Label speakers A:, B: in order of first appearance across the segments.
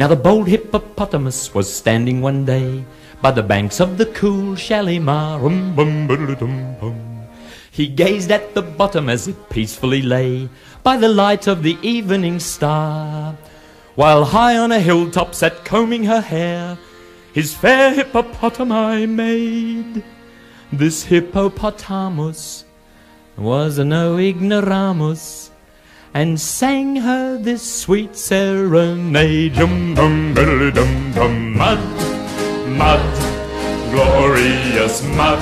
A: Now the bold hippopotamus was standing one day by the banks of the cool Shalimar. He gazed at the bottom as it peacefully lay by the light of the evening star, while high on a hilltop sat combing her hair his fair hippopotami maid. This hippopotamus was no ignoramus and sang her this sweet serenade. Dum dum dum dum dum mud, mud, glorious mud.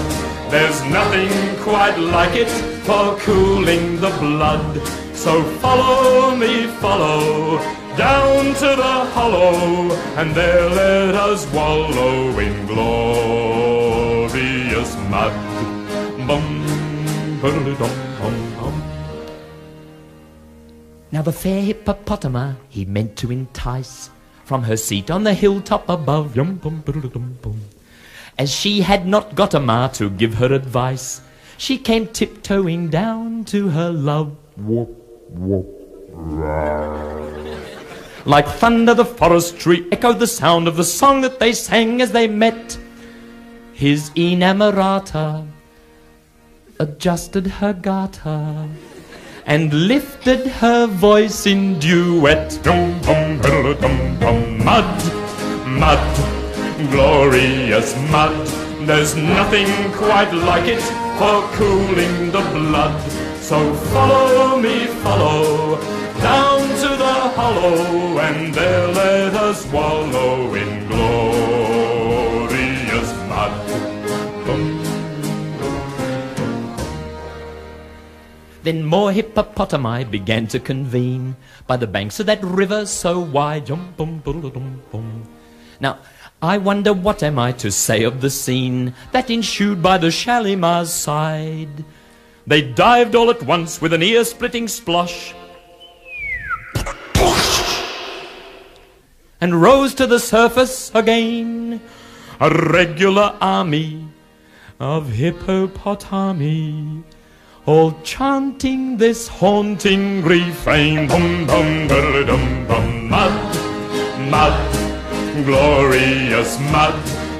A: There's nothing quite like it for cooling the blood. So follow me, follow down to the hollow, and there let us wallow in glorious mud. Bum, dum, dum. bum. Now the fair hippopotama he meant to entice from her seat on the hilltop above. As she had not got a ma to give her advice, she came tiptoeing down to her love. Whoop, whoop, like thunder, the forest tree echoed the sound of the song that they sang as they met. His inamorata adjusted her garter and lifted her voice in duet. Dum dum dum dum mud, mud, glorious mud. There's nothing quite like it for cooling the blood. So follow me, follow down to the hollow, and there let us wallow in glorious Then more hippopotami began to convene by the banks of that river so wide. Now, I wonder what am I to say of the scene that ensued by the Shalimar's side. They dived all at once with an ear-splitting splosh and rose to the surface again. A regular army of hippopotami, all chanting this haunting refrain. Bum dum dum bum mud, mud, glorious mud.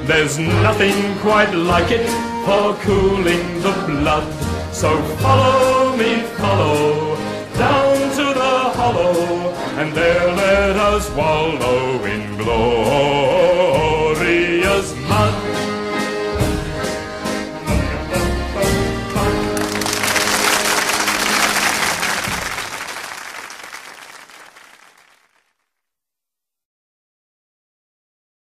A: There's nothing quite like it for cooling the blood. So follow me, follow down to the hollow, and there let us wallow